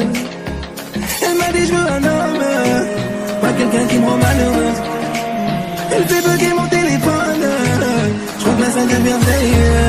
Elle m'a dit je veux un homme, pas quelqu'un qui me rend malheureuse. Elle fait bugger mon téléphone, je crois que là ça devient veilleux.